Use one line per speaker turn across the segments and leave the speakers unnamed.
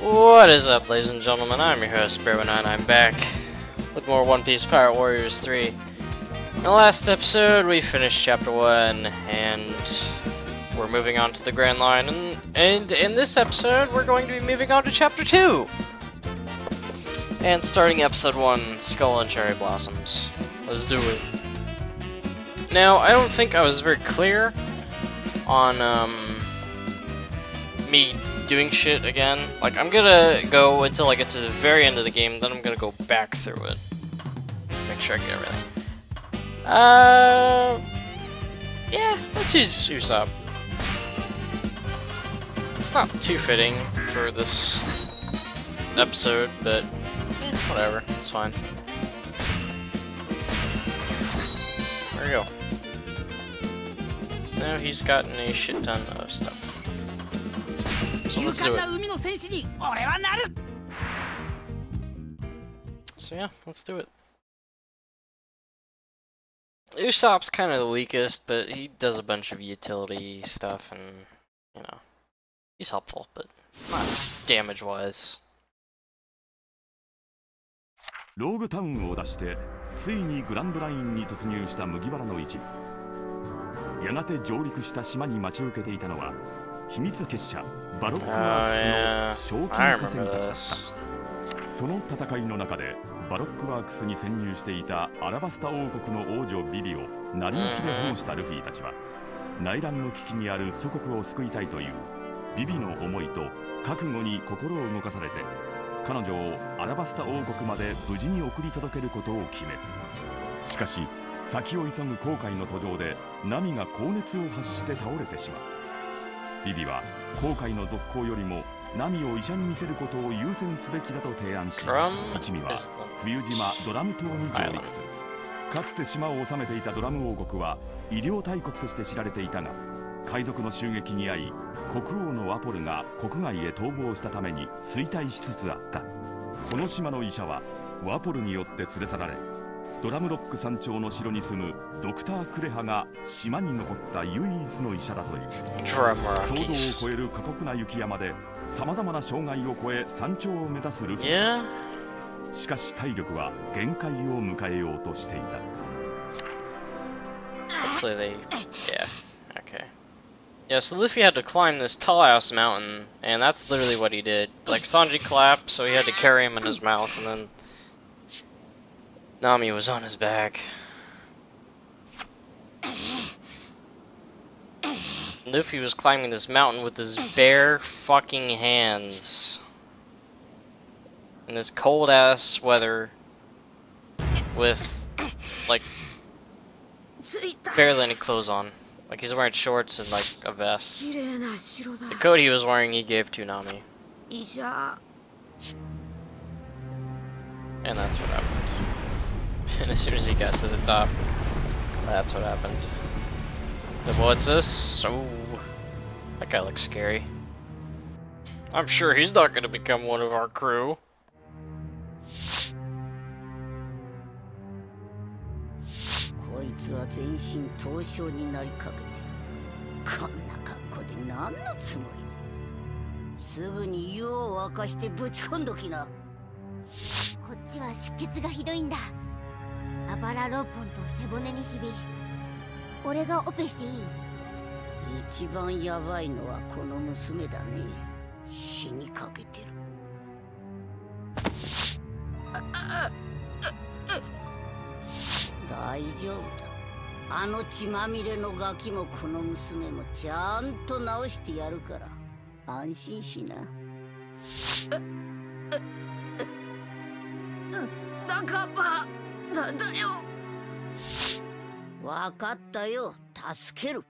What is up, ladies and gentlemen? I'm your host, Bear9. I'm back with more One Piece Pirate Warriors 3. In the last episode, we finished Chapter 1, and we're moving on to the Grand Line. And, and in this episode, we're going to be moving on to Chapter 2! And starting Episode 1, Skull and Cherry Blossoms. Let's do it. Now, I don't think I was very clear on um, me doing shit again. Like, I'm gonna go until I get to the very end of the game, then I'm gonna go back through it. Make sure I get everything. Uh, yeah, let's use Usopp. It's not too fitting for this episode, but eh, whatever, it's fine. There we go. Now he's gotten a shit ton of stuff.
勇敢な海の戦士に俺はなる
So yeah, let's do it. Usopp's kind of the weakest, but he does a bunch of utility stuff, and you know, he's helpful, but not damage-wise.
ローグタウンを出してついにグランドラインに突入した麦わらの一味やがて上陸した島に待ち受けていたのは秘密結社バロックワークスの賞金稼ぎたちだったその戦いの中でバロックワークスに潜入していたアラバスタ王国の王女ビビを成り行きで保護したルフィたちは内乱の危機にある祖国を救いたいというビビの思いと覚悟に心を動かされて彼女をアラバスタ王国まで無事に送り届けることを決める。しかし先を急ぐ航海の途上でナミが高熱を発して倒れてしまう。ビビは航海の続行よりもナミを医者に見せることを優先すべきだと提案し一味は冬島ドラム島に上陸する。かつて島を治めていたドラム王国は医療大国として知られていたが海賊の襲撃に遭い国王のワポルが国外へ逃亡したために衰退しつつあった。この島の医者はワポルによって連れ去られドラムロック山頂の城に住むドクター・クレハが島に残った唯一の医者だという想像を.超える過酷な雪山でさまざまな障害を越え山頂を目指すルフィ
Yeah,
しかし体力は限界を迎えようとしていた
hopefully they. Yeah, okay. Yeah, so Luffy had to climb this tall ass mountain, and that's literally what he did. Like, Sanji clapped, so he had to carry him in his mouth, and then. Nami was on his back. Luffy was climbing this mountain with his bare fucking hands. In this cold ass weather. With, like, barely any clothes on. Like, he's wearing shorts and, like, a vest. The coat he was wearing, he gave to Nami. And that's what happened. And as soon as he got to the top, that's what happened. But what's this? Oh, that guy looks scary. I'm sure he's not gonna become one of our crew.
あばら6本と背骨にひび。俺がオペしていい？
一番ヤバいのはこの娘だね。死にかけてる。大丈夫だ。あの血まみれのガキもこの娘もちゃんと治してやるから。安心しな。バカバなんだよ。わかったよ。助ける。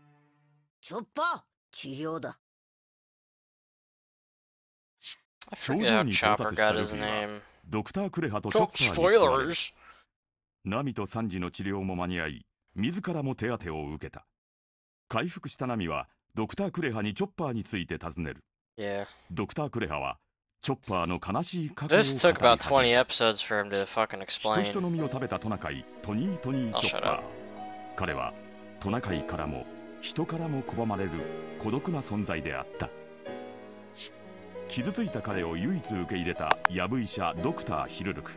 チョッパー治療だ。
I forget how Chopper got his name.
ドクター・クレハとチョッパーに救われる
spoilers.
ナミとサンジの治療も間に合い自らも手当てを受けた。回復したナミはドクター・クレハにチョッパーについて尋ねる。
Yeah.
ドクター・クレハはチョッパーの悲しい過去を
This
語
took
り
about
始
20
め
episodes for him to fucking
人
explain.
人の実を食べたトナカイトニートニーチョッパ.ー彼はトナカイからも人からも拒まれる孤独な存在であった傷ついた彼を唯一受け入れたヤブ医者ドクターヒルルク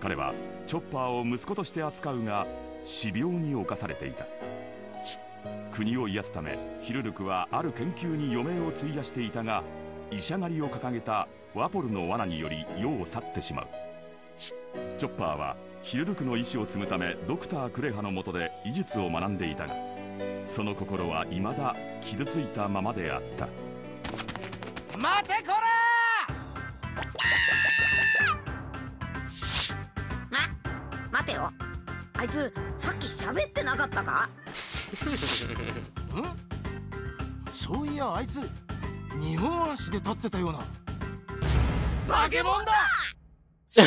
彼はチョッパーを息子として扱うが死病に侵されていた国を癒すためヒルルクはある研究に余命を費やしていたが医者狩りを掲げたワポルの罠により世を去ってしまう。チョッパーはヒルルクの意志を継ぐためドクター・クレハの下で医術を学んでいたがその心は未だ傷ついたままであった。
待てこら！
ま待てよ。あいつさっき喋ってなかったか？
ん？そういやあいつ二本足で立ってたような。化け物だ！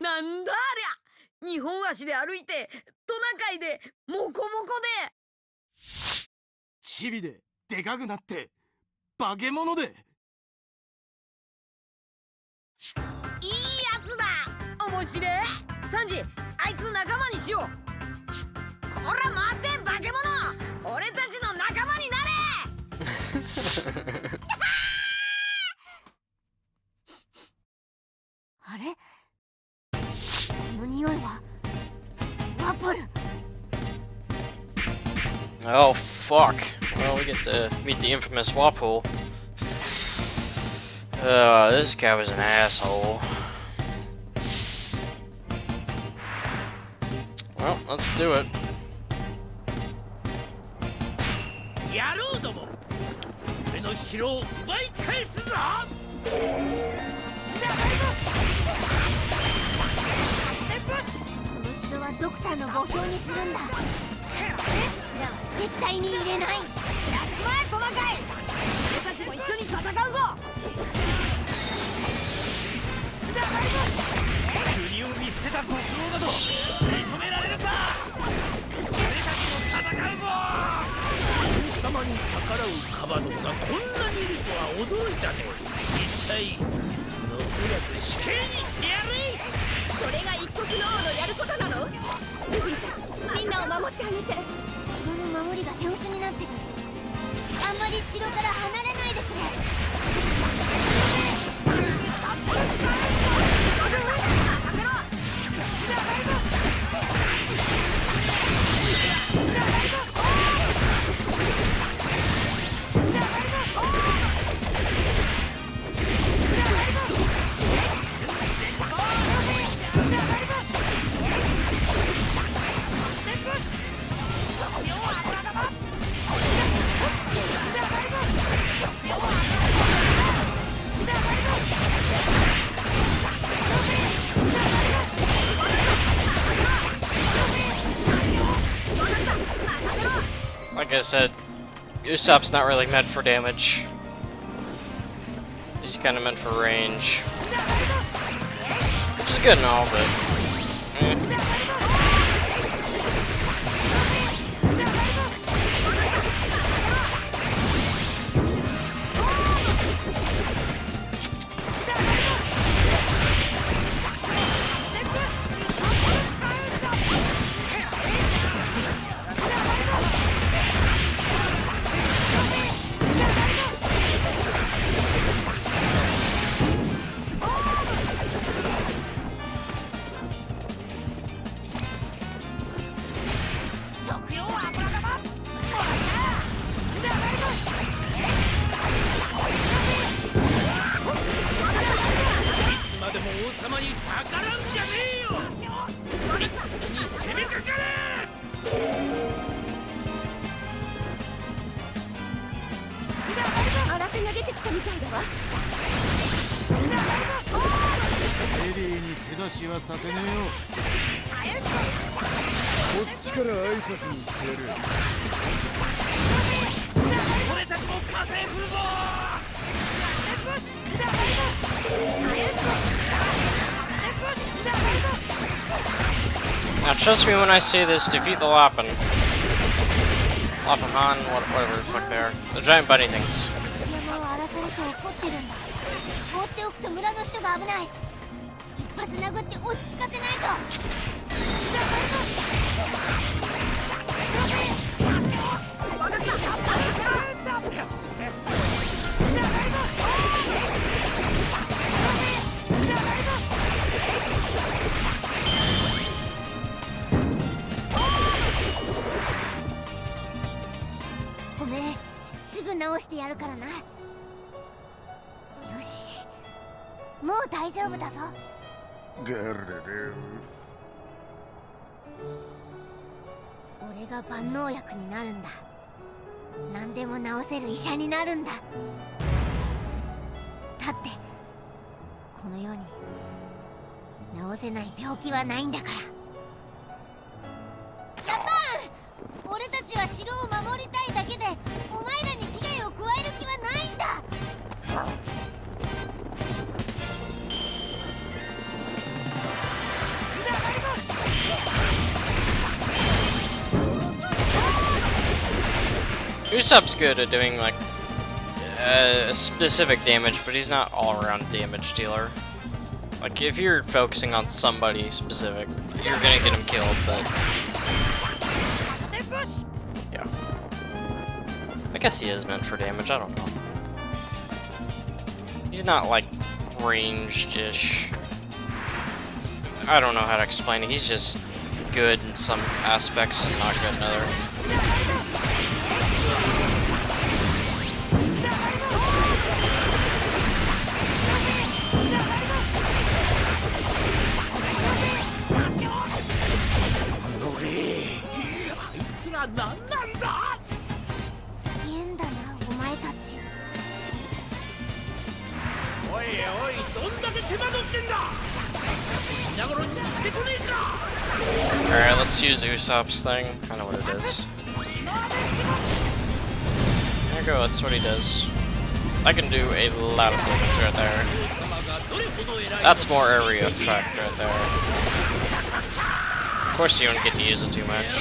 なんだありゃ！二本足で歩いてトナカイでモコモコで！
チビででかくなって化け物で。
いいやつだ！面白えサンジあいつ仲間にしよう！こら待て化け物俺た
あれこの匂いはワポル
Oh fuck. Well, we get to meet the infamous Wapol. Uh, this guy was an asshole. Well, let's do it.
城を奪い返すぞ。
この城はドクターの墓標にするんだ。奴らは絶対に入れない。
やっちまえトナカイ俺たちも一緒に戦うぞ。
国を見捨てた国王など認められるか様に逆らうカバドがこんなにいるとは驚いたぜ。一体のくらく死刑にしてやる。
それが一国の王のやることなの？ルフィさんみんなを守ってあげて。
城の守りが手薄になってる。あんまり城から離れないでくれ
said, Usopp's not really meant for damage. He's kind of meant for range. Which is good and all, but... trust me when I say this, defeat the Loppen. Loppahan, what, whatever the fuck they are. The giant bunny things.
やるからな。よし。もう大丈夫だぞ。
ゲレレ
俺が万能薬になるんだ。何でも治せる医者になるんだ。だってこの世に治せない病気はないんだから。ラパン俺たちは城を守りたいだけでお前らに危害を加える気はないんだ
ー Usopp's good at doing like uh, specific damage, but he's not all-around damage dealer. Like if you're focusing on somebody specific, you're gonna get him killed. But guess he is meant for damage. I don't know. He's not like ranged-ish. I don't know how to explain it. He's just good in some aspects and not good in other.「Alright, let's use Usopp's thing. I know what it is. There you go, that's what he does. I can do a lot of damage right there. That's more area effect right there. Of course you don't get to use it too much.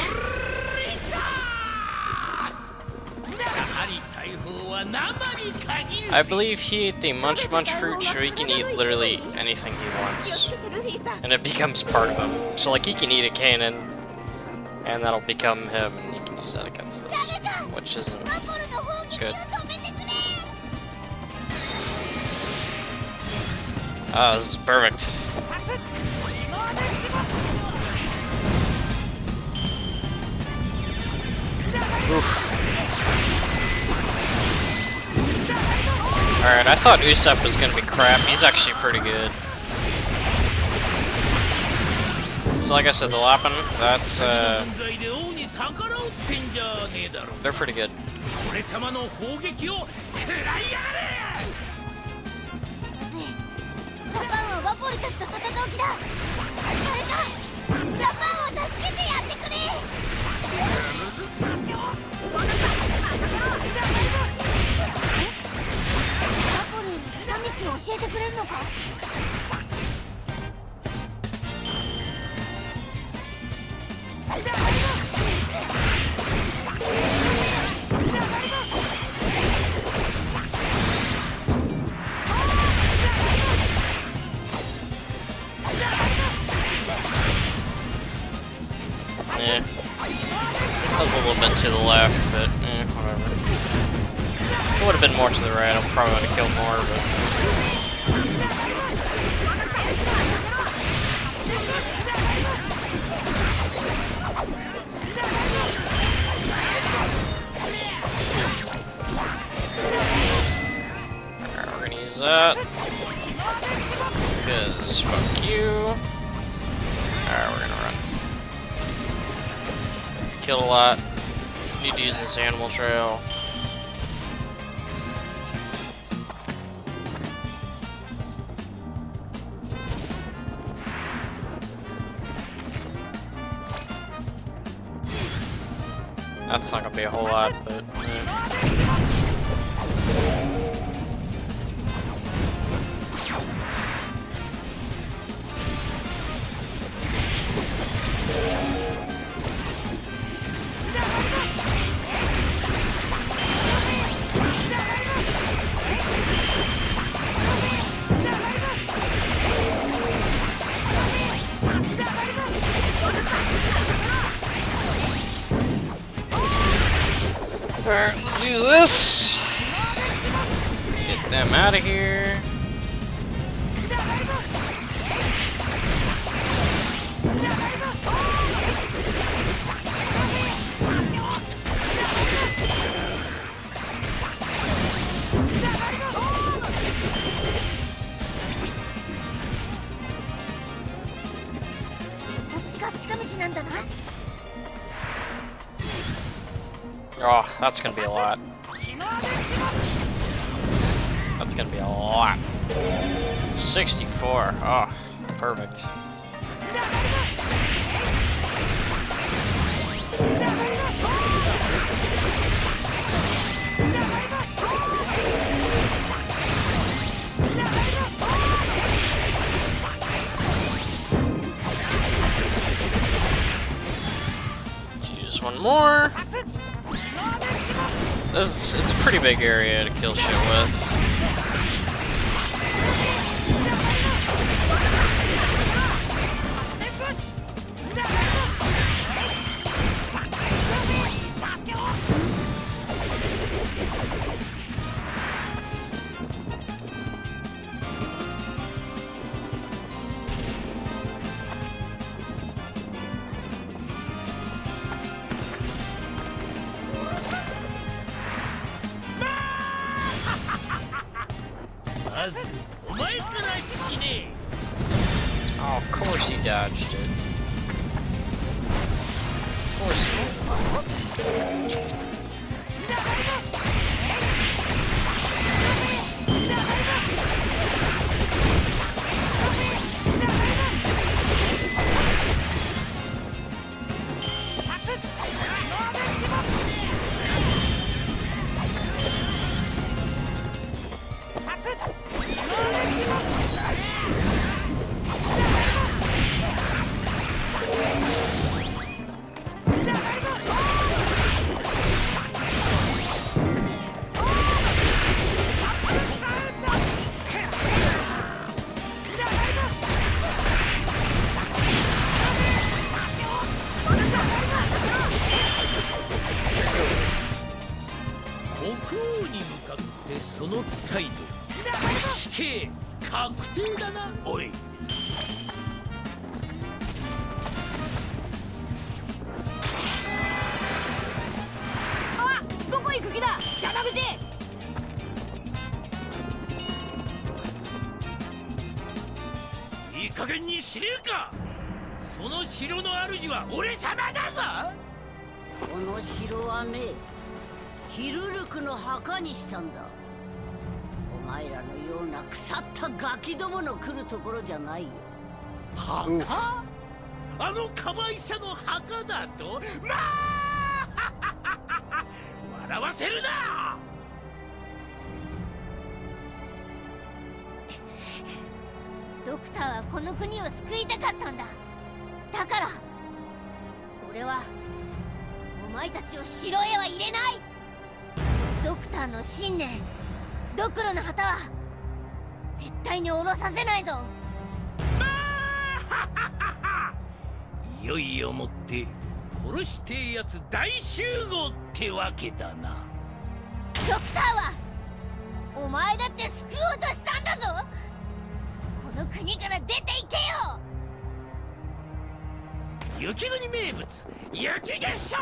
I believe he ate the Munch Munch fruit so he can eat literally anything he wants. And it becomes part of him. So like he can eat a cannon, and that'll become him, and he can use that against us, which isn't good. Ah, this is perfect. Oof. Alright, I thought Usopp was gonna be crap. He's actually pretty good. So like I said, the Lappin, that's, uh,
存在で王に逆らうってんじゃねえだろ
they're pretty good. Yeah. That was a little bit to the left, but eh, whatever. It would have been more to the right, I probably would have killed more, but. Use that. Because fuck you. Alright, we're gonna run. Killed a lot. Need to use this animal trail. That's not gonna be a whole lot, but. That's gonna be a lot. That's gonna be a lot. 64. Oh, perfect. Use one more. This is, it's a pretty big area to kill shit with.
来るところじゃないよ。
墓？あのカバイ社の墓だと？まあ！笑わせるな！
ドクターはこの国を救いたかったんだ。だから俺はお前たちを城へは入れない。ドクターの信念ドクロの旗は絶対に下ろさせないぞ。
いよいよもって殺してえやつ大集合ってわけだな。
ドクターはお前だって救おうとしたんだぞ。この国から出ていけよ。
雪国名物雪結晶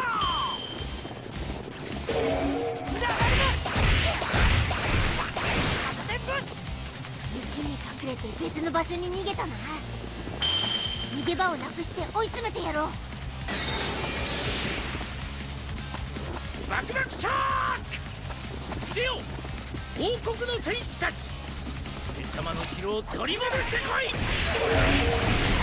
くれて別の場所に逃げたな。逃げ場をなくして追い詰めてやろう。
バクバクチャークでよ王国の戦士たち！貴様の城を取り戻してこい！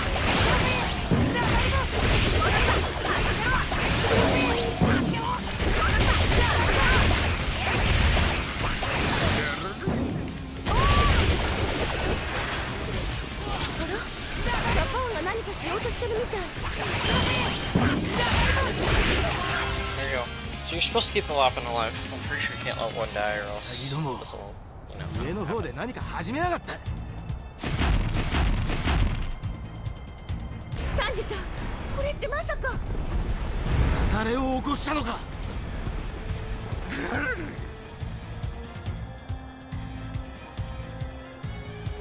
So you're supposed to keep the Loppin alive. I'm pretty sure you can't let one die or else
Hey, you don't know.
this will, you know.
上の方で何か始めやがった
サンジさんこれってまさか
誰を起こしたのか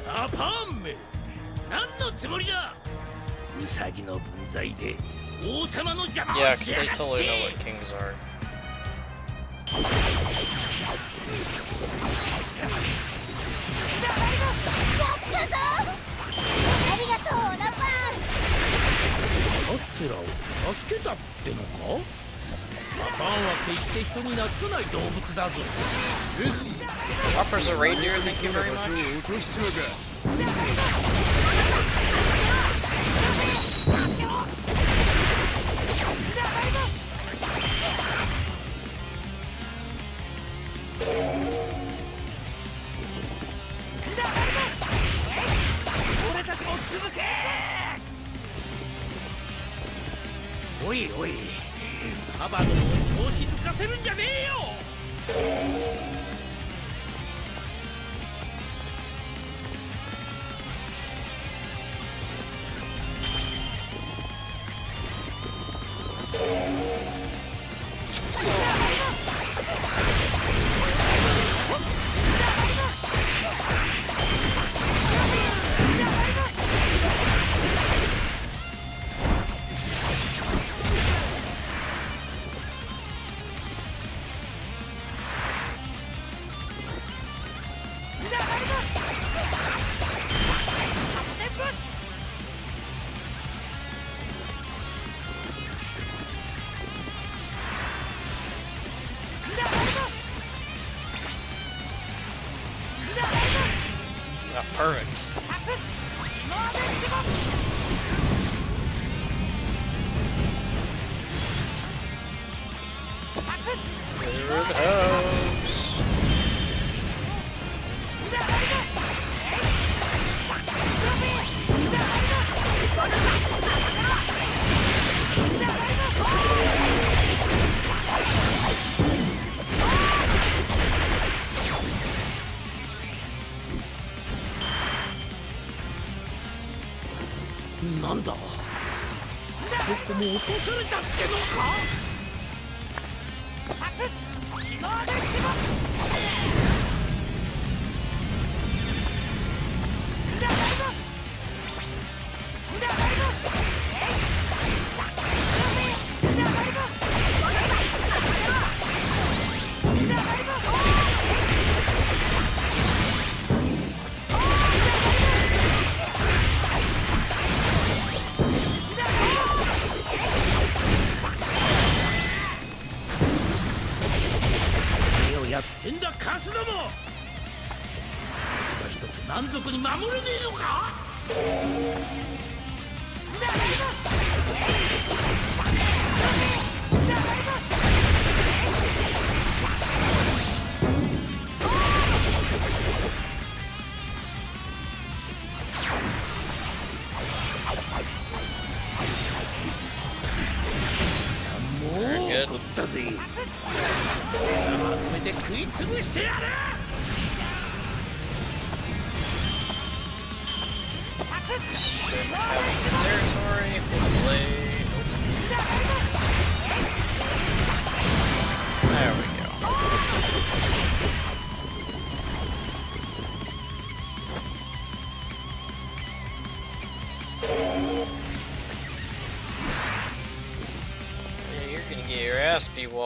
アパンメ何のつもりだウサギの分際で王様の邪魔
Yeah,
を
because
しや
they
がって
totally know what kings are.
らを助けたってのかアパンは決して人に懐かない動物だぞよし
Whoppers a reindeer, thank you very
場所
much.
Yes! と
されたってのか？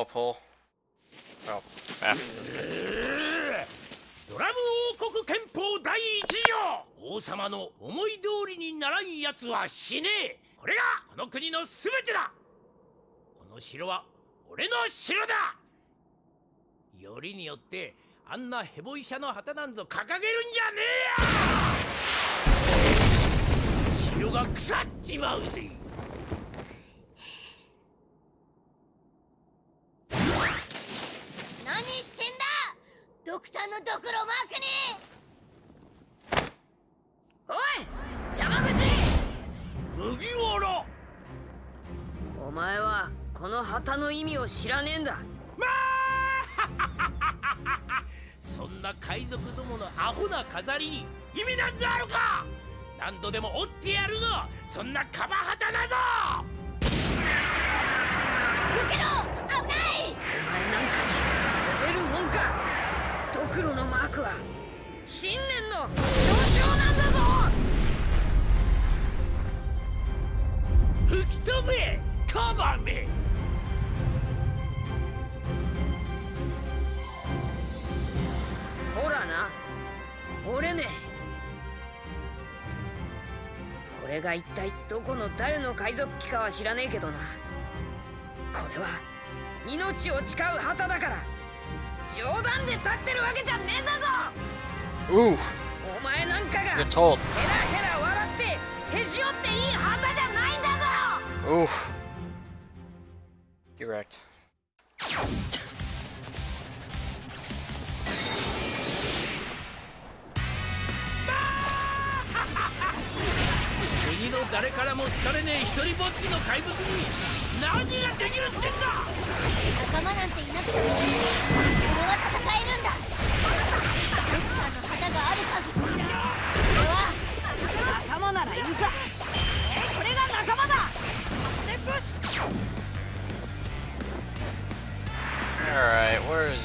Warp hole? Oh, after this cutscene.
ドラム王国憲法第一条王様の思い通りにならん奴は死ねえこれがこの国の全てだこの城は俺の城だよりによってあんなヘボ医者の旗なんぞ掲げるんじゃねえや城が腐っちまうぜ
何してんだドクターのドクロマークに！
おい邪魔口！
麦わら！
お前はこの旗の意味を知らねえんだ。
まあ！そんな海賊どものアホな飾りに意味なんざあるか！何度でも折ってやるぞ！そんなカバハタなぞ！
避けろ！危ない！
お前なんかに折れるもんかドクロのマークは信念の象徴なんだぞ
吹き飛べカバめ
ほらな。折れね。えこれが一体どこの誰の海賊機かは知らねえけどな。これは命を誓う旗だから。冗談で立ってるわけじゃねえんだぞ
Ooh,
お前なんかがヘ.ラヘラ笑ってへし折っていい旗じゃないんだぞ
Ooh. You're.
国の誰からも好かれねえ一人ぼっちの怪物に何ができるってんだ
仲間なんていなくても俺は戦えるんだドクターの旗がある限り俺は
仲間ならいるさこれが仲間だ
Alright, where's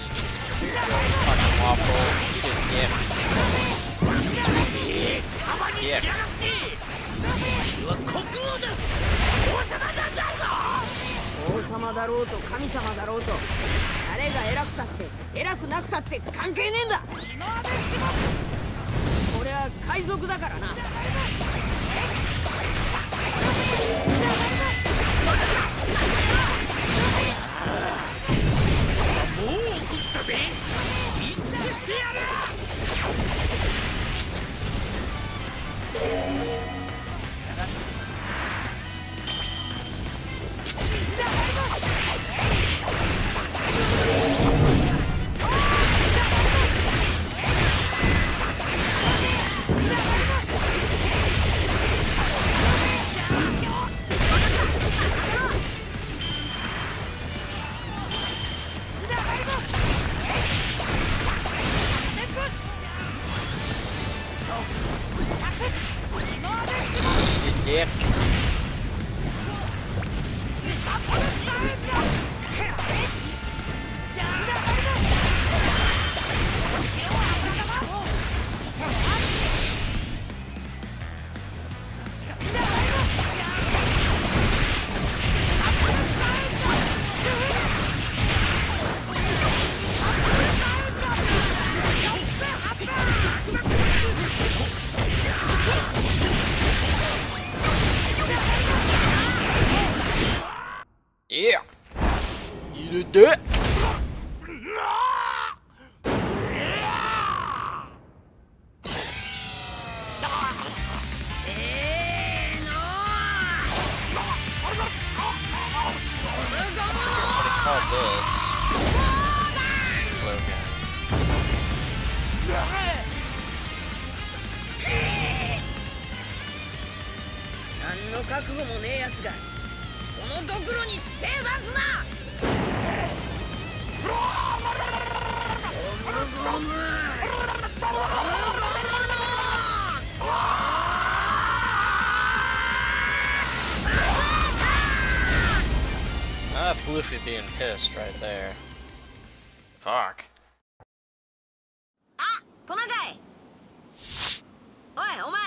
Here you go, fucking waffle. You did dick. Shit. Dick.
俺は国王だ
王様だ王様だろうと神様だろうと誰が偉くたって偉くなくたって関係ねえんだ。俺は海賊だからな。
もう怒ったぜ。いつけしてやる。
Being pissed right there. Fuck.
あトナカイおいお前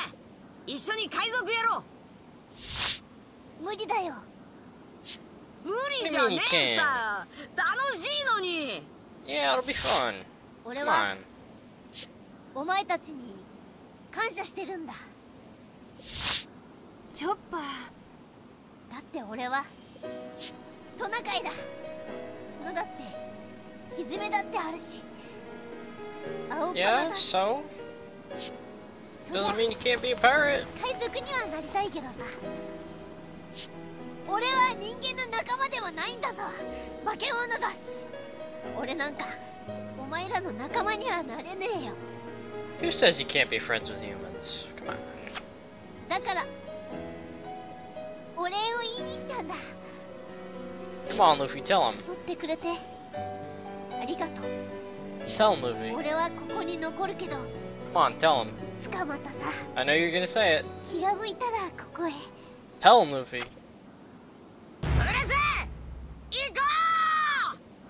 一緒に海賊やろう
無理だよ
無理じゃねえさ楽しいのに
Yeah, it'll be fun.
俺
Come
は
on.
お前たちに感謝してるんだ
チョッパー
だって俺はトナカイだ角だってひずめだってあるし青パ
Yeah,
だし
so?
そりゃ
Doesn't mean you can't be a pirate.
海賊にはなりたいけどさ俺は人間の仲間ではないんだぞ化け物だし俺なんかお前らの仲間にはなれねえよ
Who says you can't be friends with humans? Come on.
だからお礼を言いに来たんだ
Come on, Luffy, tell him. Tell him, Luffy. Come on, tell him. I know you're gonna say it. Tell him, Luffy.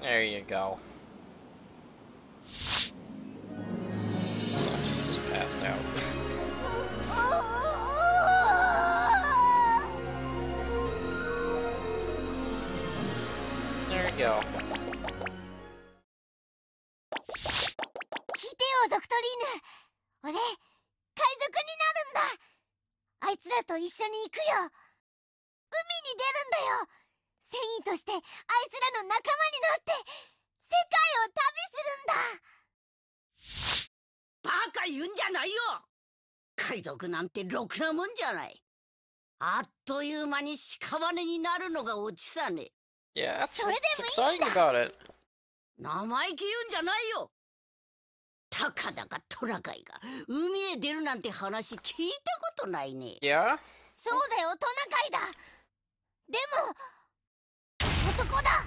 There you go. Sanji's just passed out.
Oh,
oh, oh, go.
聞いてよドクトリーヌ。俺海賊になるんだ。あいつらと一緒に行くよ。海に出るんだよ。繊維としてあいつらの仲間になって世界を旅するんだ。
バカ言うんじゃないよ。海賊なんてろくなもんじゃない。あっという間に屍になるのがオチさね
Yeah, that's exciting
だ
about it.
生意気言うんじゃないよたかだかトナカイが海へ出るなんて話聞いたことないね
Yeah?
そうだよトナカイだでも男だ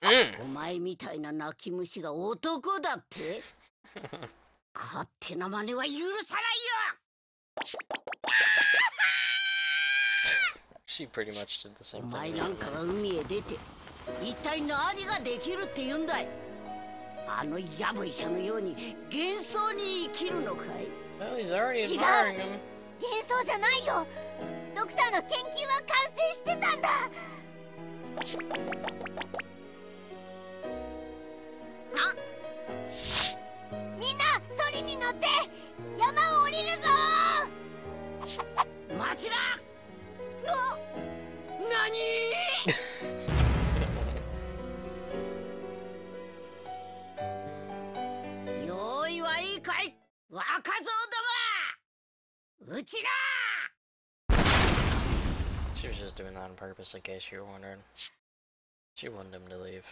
Mm.
お前みたいな泣き虫が男だって？勝手な真似は許さないよ
She pretty much did the
お
same
前
thing.
なんかが海へ出て一体何ができるって言うんだい?あのヤブ医者のように幻想に生きるのかい?
Well, he's already
She
admiring him.
幻想じゃないよ。ドクターの研究は完成してたんだ。みんなソリに乗って山を降りるぞ。
待ちだ
She was just doing that on purpose in case you were wondering. She wanted him to leave.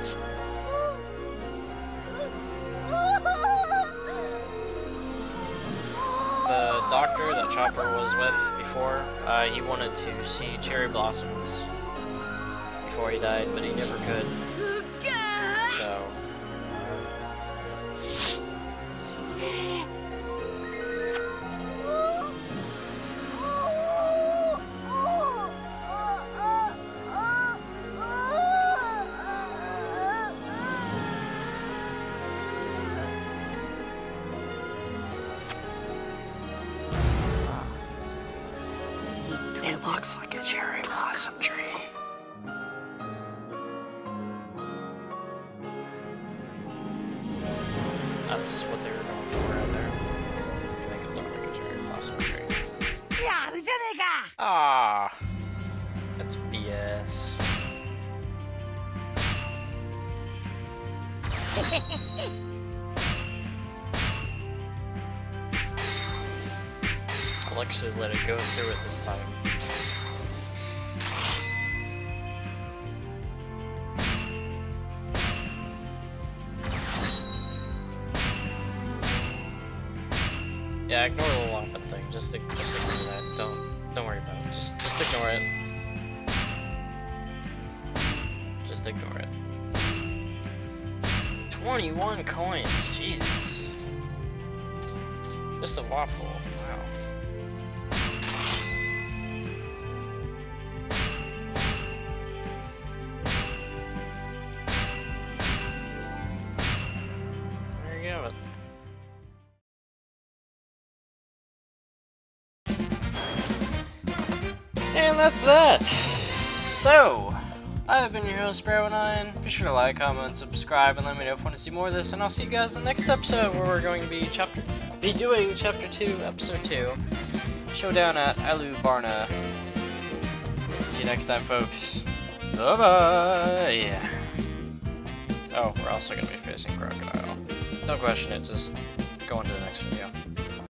The doctor that Chopper was with before, uh, he wanted to see cherry blossoms before he died, but he never could. So, actually let it go through it this time. Yeah, ignore the Loppin thing. Just, just ignore that. Don't, don't worry about it. Just, just ignore it. Just ignore it. 21 coins, Jesus. Just a waffle, wow. That's that. So, I have been your host, Barrow9. Be sure to like, comment, subscribe, and let me know if you want to see more of this. And I'll see you guys in the next episode where we're going to be chapter be doing chapter two, episode two, showdown at Alu Barna. See you next time, folks. Bye bye. Oh, we're also gonna be facing crocodile. Don't question it. Just go on to the next video.